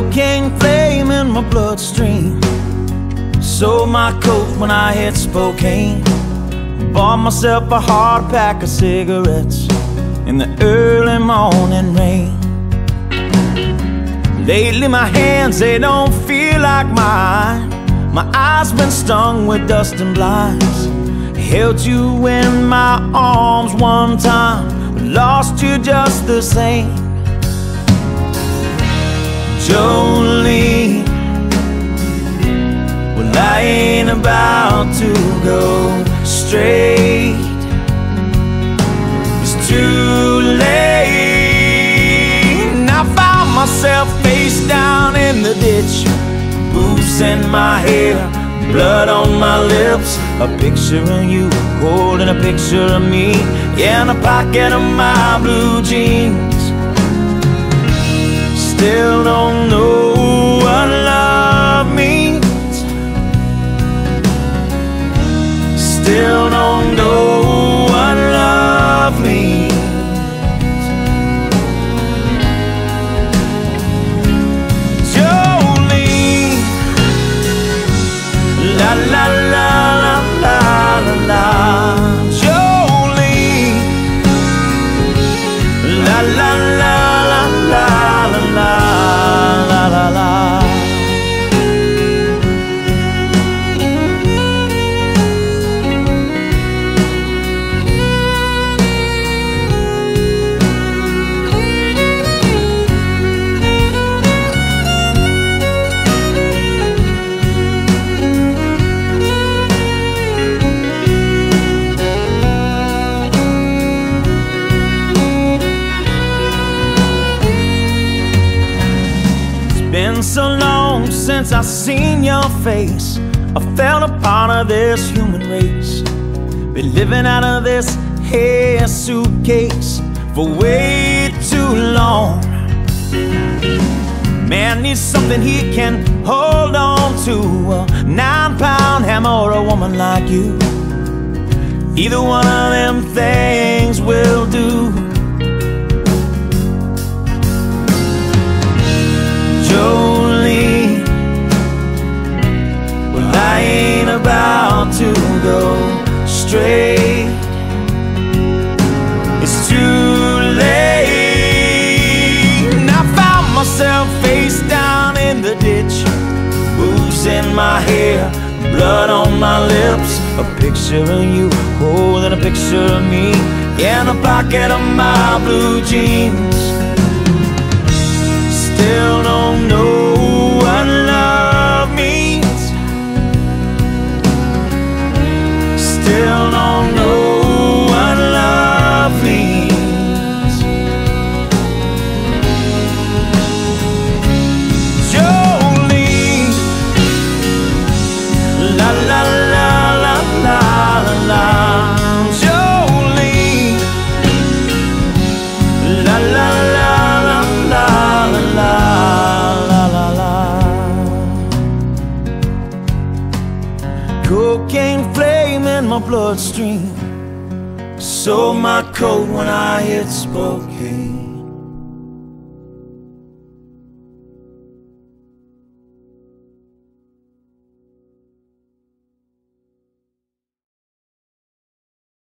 Cocaine flame in my bloodstream. Sold my coat when I hit Spokane. Bought myself a hard pack of cigarettes in the early morning rain. Lately my hands, they don't feel like mine. My eyes been stung with dust and blinds. Held you in my arms one time, lost you just the same. Jolene, well I ain't about to go straight. It's too late. And I found myself face down in the ditch, boots in my hair, blood on my lips. A picture of you holding a picture of me yeah in the pocket of my blue jeans. Still don't know what love means. Still don't know what love means. Jolene, la la la la la la la. Jolene, la la la been so long since I seen your face. I felt a part of this human race. Been living out of this hair suitcase for way too long. Man needs something he can hold on to. A nine pound hammer or a woman like you. Either one of them things will do. Myself face down in the ditch, booze in my hair, blood on my lips. A picture of you holding a picture of me in the pocket of my blue jeans. Still don't know what love means. Still don't my bloodstream. Sold my coat when I hit Spokane